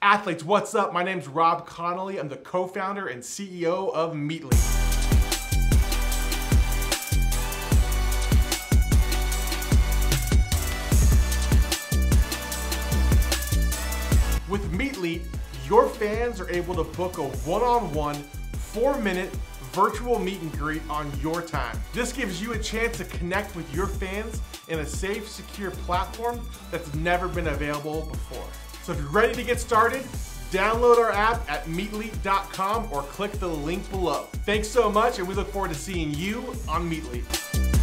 Athletes, what's up? My name's Rob Connolly. I'm the co-founder and CEO of Meetlete. With Meetlete, your fans are able to book a one-on-one, four-minute virtual meet and greet on your time. This gives you a chance to connect with your fans in a safe, secure platform that's never been available before. So if you're ready to get started, download our app at meetlete.com or click the link below. Thanks so much, and we look forward to seeing you on Meetlete.